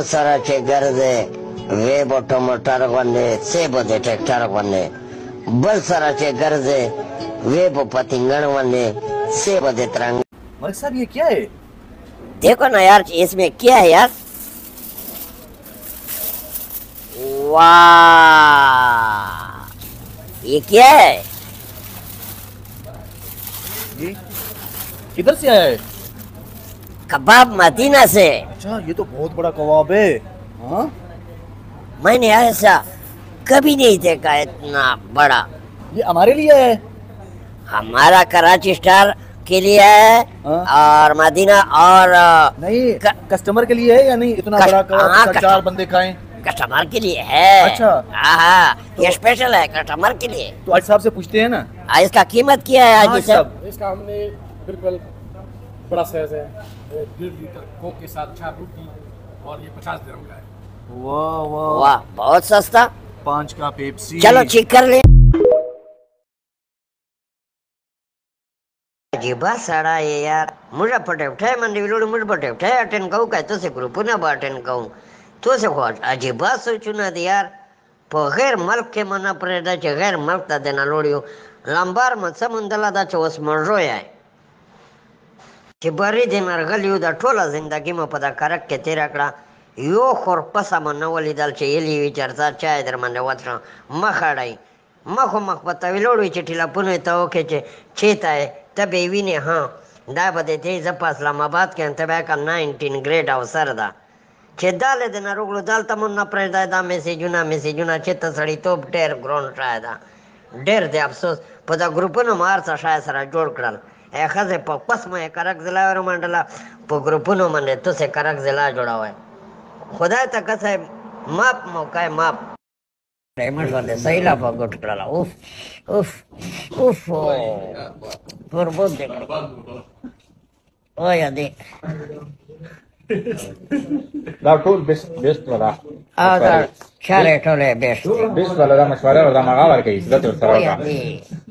सारा के घर दे वे बोटो मोटर बने से बदे ट्रैक्टर बने के घर दे वे बो पतिंगण बने से बदे तरंग मलिक साहब ये क्या है देखो ना यार इसमें क्या है यार वाह ये क्या है किधर से आया है कबाब मदीना से अच्छा ये तो बहुत बड़ा कबाब है हा? मैंने ऐसा कभी नहीं देखा इतना बड़ा ये हमारे लिए है हमारा कराची स्टार के लिए है हाँ? और मदीना और नहीं क... कस्टमर के लिए है या नहीं इतना कस... बड़ा कबाब हाँ, चार बंदे खाए कस्टमर के लिए है अच्छा हाँ, हाँ, तो, ये स्पेशल है कस्टमर के लिए तो आज साहब से पूछते हैं ना इसका कीमत क्या है आज इसका हमने बिल्कुल बड़ा साइज है डेढ़ लीटर कोक के साथ चार रोटी और ये पचास दरम का है वाह वाह वाह बहुत सस्ता पाँच का पेप्सी चलो चेक कर ले ಜಿಬಾ ಸಡಾಯ ಯಾರ್ ಮುಡ ಪಟೆ ಉಠೆ ಮಂದಿ ವಿಲೋಡು ಮುಡ ಪಟೆ ಉಠೆ ಅಟೆನ್ ಕೌ ಕೈ ತೋಸೆ ಗ್ರುಪುನ ಬಾ ಅಟೆನ್ ಕೌ ತೋಸೆ ಹೋಟ್ ಅಜಿಬಾ ಸೋಚುನದ ಯಾರ್ ಪಗೇರ್ ಮಲ್ಕ್ ಕೆ ಮನ ಪ್ರೇದ ಜಗೇರ್ ಮಲ್ಕ್ ತದೆ ನಲೋಡಿಯೋ ಲಂಬಾರ್ ಮಸ ಮುಂದಲ ದ ಚೋಸ್ ಮಾಡ್ರೋ ಯಾಯ್ چې بری دې مرغلیو د ټوله زندگی مو په دا کرک کې تیر کړه یو خورپسه مو نه ولیدل چې یلی وی چرته چای در باندې وتره مخړی مخ مخ په تویلوړ وی چې ټلیفون ته وکړي چې چیتا ته به ویني ها دا به دې ز په اسلام آباد کې ته به کا 19 گریډ افسر دا چې داله د ناروغلو دالته مون نه پرېدا دا میسیجونه میسیجونه چې ته سړی توپ ډېر ګرون شای دا ډېر دې افسوس په دا ګروپونو مار څه شای سره جوړ کړل ښځې په قسمه یې کرک ځلا ورومنډله په ګروپونو باندې تاسې کرک ځلا جوړوئ خدای ته کسی ماپ موقع ماپ ډایمنډ باندې سیلا په ګټ کړله اوف اوف اوف برباد دی او یا دی دا ټول بیس بیس ولا او دا چاره ټول بیس بیس ولا دا مشوره ور دا مغاور کوي عزت ور سره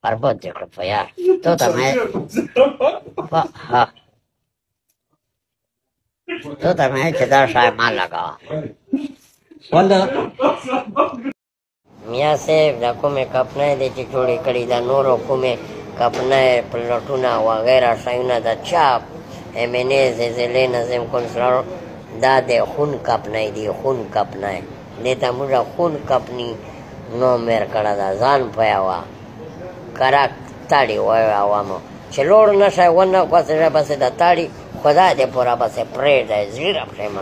Работай, я. Кто там? Кто там эти даже маленького? Wanda. મિયા સાહેબ ડકોમે કપનાએ દે ચીચોડી કરી દા નોરો કોમે કપનાએ પ્લોટુના વગેરે સાયુના દા ચાપ એમેને ઝેઝેલે નઝમ કોન્સલર દા દે ખૂન કપનાઈ દી ખૂન કપનાઈ દેતા મુજા ખૂન કપની નો મેર કડા દા જાન પયાવા کراک تاړي وایو عوامو چې لوړ نشی ونه غوڅېږه پسې د تاړي خدا دې پوره پسې پرېږدی زړه پرېمن